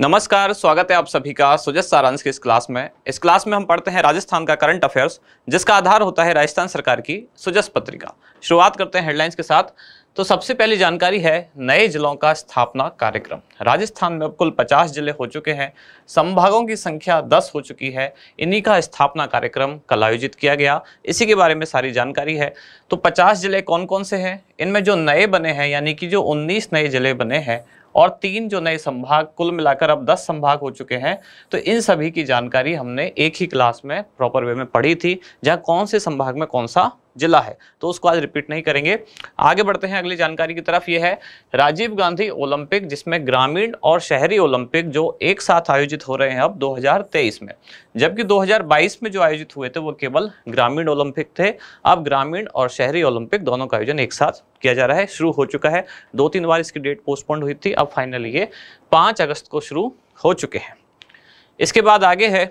नमस्कार, स्वागत है आप सभी का सुजस सारांश की इस क्लास में। इस क्लास में हम पढ़ते हैं राजस्थान का करंट अफेयर्स, जिसका आधार होता है राजस्थान सरकार की सुजस पत्रिका। शुरुआत करते हैं हेडलाइंस के साथ। तो सबसे पहली जानकारी है नए जिलों का स्थापना कार्यक्रम। राजस्थान में अब कुल 50 ज़िले हो चुके हैं। संभागों की संख्या 10 हो चुकी है। इन्हीं का स्थापना कार्यक्रम कल आयोजित किया गया। इसी के बारे में सारी जानकारी है। तो 50 ज़िले कौन कौन से हैं? इनमें जो नए बने हैं, यानी कि जो 19 नए ज़िले बने हैं और तीन जो नए संभाग, कुल मिलाकर अब दस संभाग हो चुके हैं तो इन सभी की जानकारी हमने एक ही क्लास में प्रॉपर वे में पढ़ी थी, जहाँ कौन से संभाग में कौन सा जिला है तो उसको आज रिपीट नहीं करेंगे। आगे बढ़ते हैं, अगली जानकारी की तरफ़। ये है, राजीव गांधी ओलंपिक, जिसमें ग्रामीण और शहरी ओलंपिक जो एक साथ आयोजित हो रहे हैं अब 2023 में। जबकि 2022 में जो आयोजित हुए थे, वो केवल ग्रामीण ओलंपिक थे। अब ग्रामीण और शहरी ओलंपिक दोनों का आयोजन एक साथ किया जा रहा है। शुरू हो चुका है। दो तीन बार इसकी डेट पोस्टपोन्ड हुई थी। अब फाइनली ये पाँच अगस्त को शुरू हो चुके हैं। इसके बाद आगे है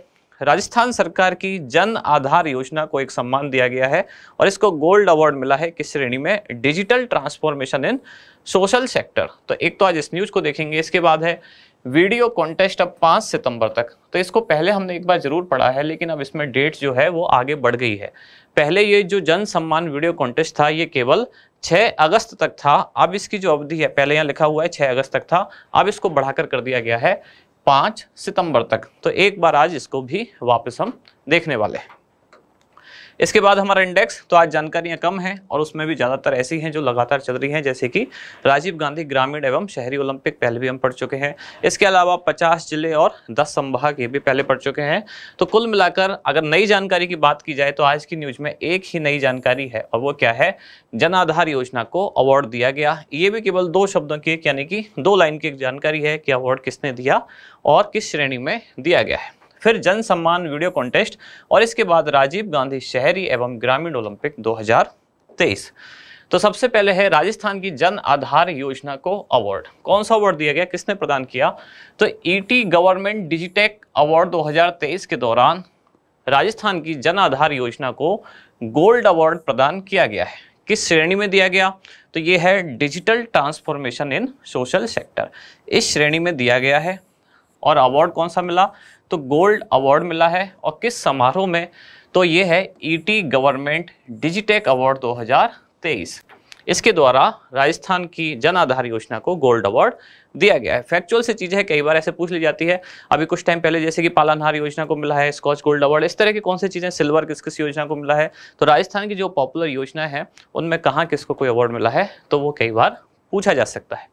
राजस्थान सरकार की जन आधार योजना को एक सम्मान दिया गया है और इसको गोल्ड अवार्ड मिला है किस श्रेणी में? Digital transformation in social sector. तो एक तो आज इस न्यूज़ को देखेंगे, इसके बाद है वीडियो कॉन्टेस्ट अब पाँच सितंबर तक। तो इसको पहले हमने एक बार ज़रूर पढ़ा है, लेकिन अब इसमें डेट जो है वो आगे बढ़ गई है। पहले ये जो जन सम्मान वीडियो कॉन्टेस्ट था, ये केवल 6 अगस्त तक था। अब इसकी जो अवधि है, पहले यहाँ लिखा हुआ है 6 अगस्त तक था। अब इसको बढ़ाकर कर दिया गया है पाँच सितंबर तक। तो एक बार आज इसको भी वापस हम देखने वाले हैं। इसके बाद हमारा इंडेक्स तो आज जानकारियाँ कम हैं और उसमें भी ज़्यादातर ऐसी हैं जो लगातार चल रही हैं, जैसे कि राजीव गांधी ग्रामीण एवं शहरी ओलंपिक पहले भी हम पढ़ चुके हैं। इसके अलावा 50 ज़िले और 10 संभाग ये भी पहले पढ़ चुके हैं। तो कुल मिलाकर अगर नई जानकारी की बात की जाए तो आज की न्यूज़ में एक ही नई जानकारी है और वो क्या है? जन आधार योजना को अवार्ड दिया गया। ये भी केवल दो शब्दों की, यानी कि दो लाइन की एक जानकारी है कि अवार्ड किसने दिया और किस श्रेणी में दिया गया है। फिर जन सम्मान वीडियो कॉन्टेस्ट और इसके बाद राजीव गांधी शहरी एवं ग्रामीण ओलंपिक 2023 तो सबसे पहले है राजस्थान की जन आधार योजना को अवार्ड कौन सा अवार्ड दिया गया? किसने प्रदान किया? तो ईटी गवर्नमेंट डिजिटेक अवार्ड 2023 के दौरान राजस्थान की जन आधार योजना को गोल्ड अवार्ड प्रदान किया गया है। किस श्रेणी में दिया गया? तो ये है digital transformation in social sector इस श्रेणी में दिया गया है और अवार्ड कौन सा मिला? तो गोल्ड अवार्ड मिला है और किस समारोह में? तो ये है ईटी गवर्नमेंट डिजिटेक अवार्ड 2023 इसके द्वारा राजस्थान की जन आधार योजना को गोल्ड अवार्ड दिया गया है। फैक्चुअल से चीज़ें कई बार ऐसे पूछ ली जाती है, अभी कुछ टाइम पहले जैसे कि पालनहार योजना को मिला है स्कॉच गोल्ड अवार्ड इस तरह की कौन सी चीज़ें सिल्वर किस किस योजना को मिला है? तो राजस्थान की जो पॉपुलर योजना है, उनमें कहाँ किसको कोई अवार्ड मिला है? तो वो कई बार पूछा जा सकता है।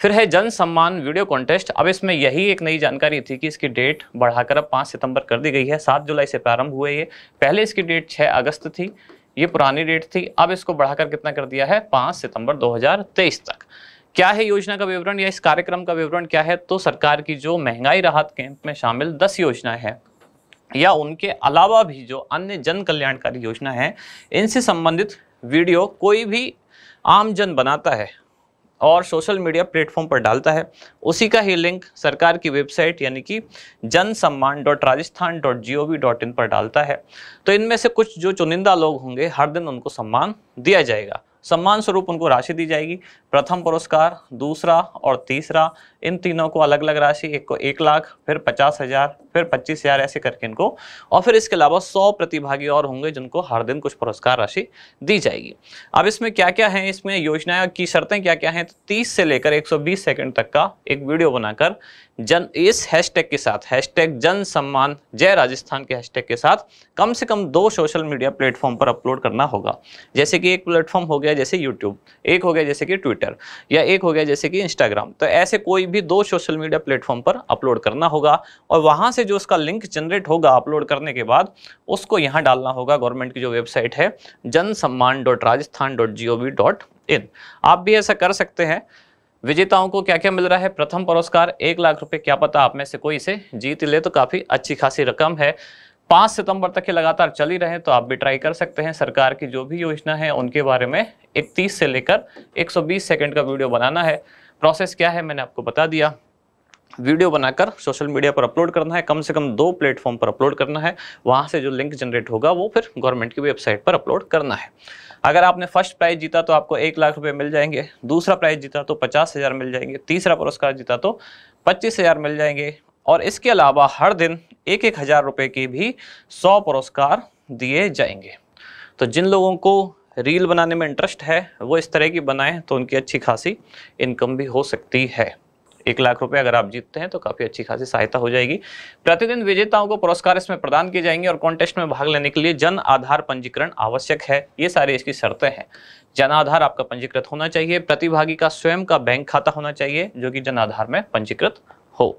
फिर है जन सम्मान वीडियो कॉन्टेस्ट। अब इसमें यही एक नई जानकारी थी कि इसकी डेट बढ़ाकर अब पाँच सितंबर कर दी गई है। सात जुलाई से प्रारंभ हुए ये। पहले इसकी डेट छः अगस्त थी, ये पुरानी डेट थी। अब इसको बढ़ाकर कितना कर दिया है? पाँच सितंबर 2023 तक। क्या है योजना का विवरण या इस कार्यक्रम का विवरण क्या है? तो सरकार की जो महँगाई राहत कैंप में शामिल दस योजनाएँ हैं, या उनके अलावा भी जो अन्य जन कल्याणकारी योजना है, इनसे संबंधित वीडियो कोई भी आम जन बनाता है और सोशल मीडिया प्लेटफॉर्म पर डालता है। उसी का ही लिंक सरकार की वेबसाइट यानी कि Jan Samman dot Rajasthan dot G O V dot in पर डालता है। तो इनमें से कुछ जो चुनिंदा लोग होंगे, हर दिन उनको सम्मान दिया जाएगा। सम्मान स्वरूप उनको राशि दी जाएगी। प्रथम पुरस्कार, दूसरा और तीसरा, इन तीनों को अलग अलग राशि, एक को एक लाख, फिर पचास हज़ार, फिर पच्चीस हज़ार, ऐसे करके इनको। और फिर इसके अलावा सौ प्रतिभागी और होंगे जिनको हर दिन कुछ पुरस्कार राशि दी जाएगी। अब इसमें क्या क्या है? इसमें योजना की शर्तें क्या क्या हैं? तो तीस से लेकर एक सेकंड तक का एक वीडियो बनाकर जन, इस हैशटैग के साथ, हैशटैग जन सम्मान, जय राजस्थान के हैशटैग के साथ कम से कम दो सोशल मीडिया प्लेटफॉर्म पर अपलोड करना होगा। जैसे कि एक प्लेटफॉर्म हो गया जैसे यूट्यूब एक हो गया जैसे कि ट्विटर या एक हो गया जैसे कि इंस्टाग्राम तो ऐसे कोई भी दो सोशल मीडिया प्लेटफॉर्म पर अपलोड करना होगा और वहाँ से जो उसका लिंक जनरेट होगा अपलोड करने के बाद, उसको यहाँ डालना होगा गवर्नमेंट की जो वेबसाइट है जन इन आप भी ऐसा कर सकते हैं। विजेताओं को क्या क्या मिल रहा है? प्रथम पुरस्कार एक लाख रुपए, क्या पता आप में से कोई इसे जीत ले तो काफ़ी अच्छी खासी रकम है। पाँच सितंबर तक ये लगातार चल ही रहे तो आप भी ट्राई कर सकते हैं। सरकार की जो भी योजना है, उनके बारे में इकतीस से लेकर 120 सेकंड का वीडियो बनाना है। प्रोसेस क्या है, मैंने आपको बता दिया। वीडियो बनाकर सोशल मीडिया पर अपलोड करना है। कम से कम दो प्लेटफॉर्म पर अपलोड करना है। वहाँ से जो लिंक जनरेट होगा, वो फिर गवर्नमेंट की वेबसाइट पर अपलोड करना है। अगर आपने फ़र्स्ट प्राइज जीता तो आपको एक लाख रुपए मिल जाएँगे। दूसरा प्राइज जीता तो पचास हज़ार मिल जाएँगे। तीसरा पुरस्कार जीता तो पच्चीस हज़ार मिल जाएँगे। और इसके अलावा हर दिन एक एक हज़ार रुपए के भी सौ पुरस्कार दिए जाएँगे। तो जिन लोगों को रील बनाने में इंटरेस्ट है, वो इस तरह की बनाएँ तो उनकी अच्छी खासी इनकम भी हो सकती है। एक लाख रुपए अगर आप जीतते हैं तो काफ़ी अच्छी खासी सहायता हो जाएगी। प्रतिदिन विजेताओं को पुरस्कार इसमें प्रदान किए जाएँगे और कॉन्टेस्ट में भाग लेने के लिए जन आधार पंजीकरण आवश्यक है। ये सारी इसकी शर्तें हैं। जन आधार आपका पंजीकृत होना चाहिए। प्रतिभागी का स्वयं का बैंक खाता होना चाहिए, जो कि जन आधार में पंजीकृत हो।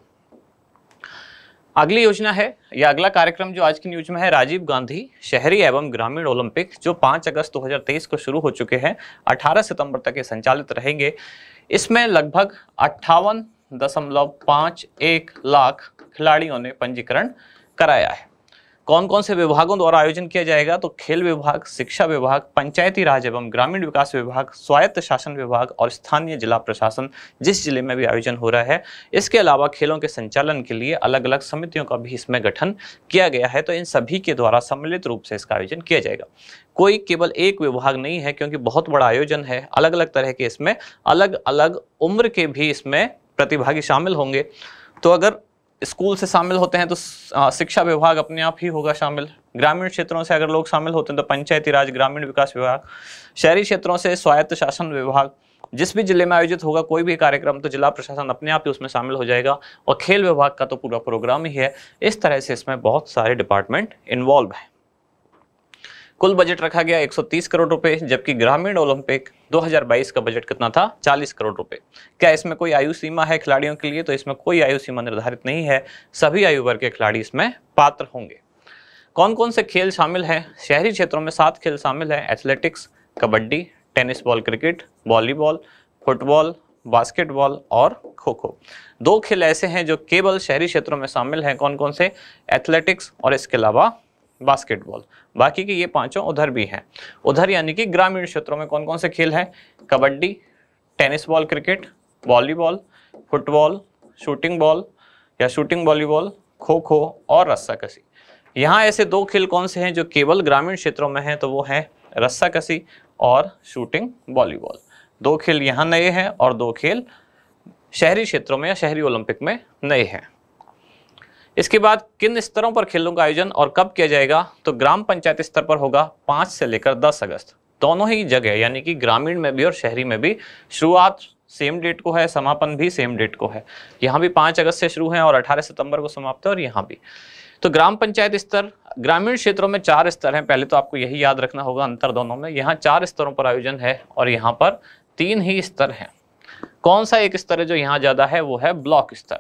अगली योजना है, या अगला कार्यक्रम जो आज की न्यूज़ में है, राजीव गांधी शहरी एवं ग्रामीण ओलंपिक, जो 5 अगस्त 2023 को शुरू हो चुके हैं। 18 सितंबर तक ये संचालित रहेंगे। इसमें लगभग अट्ठावन दशमलव पाँच एक लाख खिलाड़ियों ने पंजीकरण कराया है। कौन कौन से विभागों द्वारा आयोजन किया जाएगा? तो खेल विभाग, शिक्षा विभाग, पंचायती राज एवं ग्रामीण विकास विभाग, स्वायत्त शासन विभाग और स्थानीय जिला प्रशासन जिस ज़िले में भी आयोजन हो रहा है, इसके अलावा खेलों के संचालन के लिए अलग अलग समितियों का भी इसमें गठन किया गया है। तो इन सभी के द्वारा सम्मिलित रूप से इसका आयोजन किया जाएगा। कोई केवल एक विभाग नहीं है, क्योंकि बहुत बड़ा आयोजन है। अलग अलग तरह के इसमें अलग अलग उम्र के भी इसमें प्रतिभागी शामिल होंगे। तो अगर स्कूल से शामिल होते हैं तो शिक्षा विभाग अपने आप ही होगा शामिल। ग्रामीण क्षेत्रों से अगर लोग शामिल होते हैं तो पंचायती राज, ग्रामीण विकास विभाग, शहरी क्षेत्रों से स्वायत्त शासन विभाग, जिस भी ज़िले में आयोजित होगा कोई भी कार्यक्रम तो जिला प्रशासन अपने आप ही उसमें शामिल हो जाएगा और खेल विभाग का तो पूरा प्रोग्राम ही है। इस तरह से इसमें बहुत सारे डिपार्टमेंट इन्वॉल्व हैं। कुल बजट रखा गया 130 करोड़ रुपए, जबकि ग्रामीण ओलंपिक 2022 का बजट कितना था? 40 करोड़ रुपए। क्या इसमें कोई आयु सीमा है खिलाड़ियों के लिए? तो इसमें कोई आयु सीमा निर्धारित नहीं है। सभी आयु वर्ग के खिलाड़ी इसमें पात्र होंगे। कौन कौन से खेल शामिल हैं? शहरी क्षेत्रों में सात खेल शामिल हैं। Athletics, kabaddi, tennis ball, cricket, volleyball, football, basketball और खो खो दो खेल ऐसे हैं जो केवल शहरी क्षेत्रों में शामिल हैं। कौन कौन से? एथलेटिक्स और इसके अलावा बास्केटबॉल बाकी के ये पाँचों उधर भी हैं। उधर यानी कि ग्रामीण क्षेत्रों में कौन कौन से खेल हैं? Kabaddi tennis ball cricket volleyball football shooting ball या शूटिंग वॉलीबॉल खो खो और रस्सा कसी यहाँ ऐसे दो खेल कौन से हैं जो केवल ग्रामीण क्षेत्रों में हैं तो वो हैं रस्सा कसी और शूटिंग वॉलीबॉल दो खेल यहाँ नए हैं और दो खेल शहरी क्षेत्रों में या शहरी ओलंपिक में नए हैं। इसके बाद किन स्तरों पर खेलों का आयोजन और कब किया जाएगा? तो ग्राम पंचायत स्तर पर होगा पाँच से लेकर दस अगस्त। दोनों ही जगह, यानी कि ग्रामीण में भी और शहरी में भी, शुरुआत सेम डेट को है, समापन भी सेम डेट को है। यहाँ भी पाँच अगस्त से शुरू है और अठारह सितंबर को समाप्त है और यहाँ भी। तो ग्राम पंचायत स्तर, ग्रामीण क्षेत्रों में चार स्तर हैं। पहले तो आपको यही याद रखना होगा अंतर दोनों में। यहाँ चार स्तरों पर आयोजन है और यहाँ पर तीन ही स्तर हैं। कौन सा एक स्तर है जो यहाँ ज़्यादा है? वो है ब्लॉक स्तर।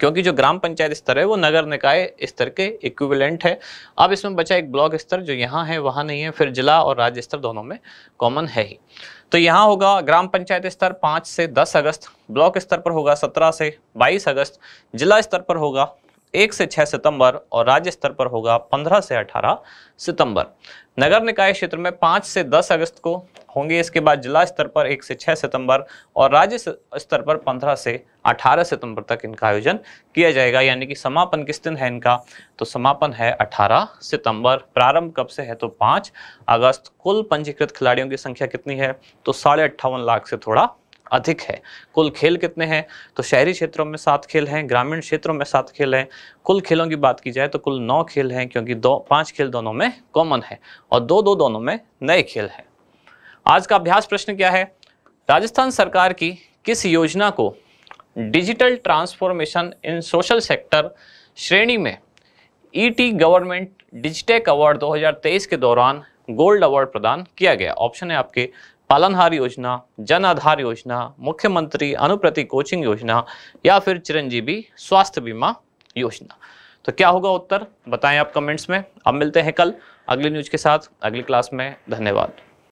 क्योंकि जो ग्राम पंचायत स्तर है, वो नगर निकाय स्तर के इक्विवेलेंट है। अब इसमें बचा एक ब्लॉक स्तर जो यहाँ है, वहाँ नहीं है, फिर जिला और राज्य स्तर दोनों में कॉमन है ही। तो यहाँ होगा ग्राम पंचायत स्तर पाँच से दस अगस्त, ब्लॉक स्तर पर होगा सत्रह से बाईस अगस्त, जिला स्तर पर होगा एक से छः सितंबर और राज्य स्तर पर होगा पंद्रह से अठारह सितंबर। नगर निकाय क्षेत्र में पाँच से दस अगस्त को होंगे, इसके बाद जिला स्तर पर एक से छः सितंबर और राज्य स्तर पर पंद्रह से अठारह सितंबर तक इनका आयोजन किया जाएगा, यानी कि समापन किस दिन है इनका? तो समापन है अठारह सितंबर, प्रारंभ कब से है? तो पाँच अगस्त। कुल पंजीकृत खिलाड़ियों की संख्या कितनी है? तो साढ़े अट्ठावन लाख से थोड़ा अधिक है। कुल खेल कितने हैं? तो शहरी क्षेत्रों में सात खेल हैं, ग्रामीण क्षेत्रों में सात खेल हैं। कुल खेलों की बात की जाए तो कुल नौ खेल हैं, क्योंकि दो, पाँच खेल दोनों में कॉमन है और दो दो दोनों में नए खेल हैं। आज का अभ्यास प्रश्न क्या है? राजस्थान सरकार की किस योजना को digital transformation in social sector श्रेणी में ईटी गवर्नमेंट डिजिटेक अवार्ड 2023 के दौरान गोल्ड अवार्ड प्रदान किया गया? ऑप्शन है आपके पालनहार योजना जन आधार योजना, मुख्यमंत्री अनुप्रति कोचिंग योजना या फिर चिरंजीवी स्वास्थ्य बीमा योजना। तो क्या होगा उत्तर? बताएँ आप कमेंट्स में। अब मिलते हैं कल अगली न्यूज़ के साथ। अगली क्लास में धन्यवाद।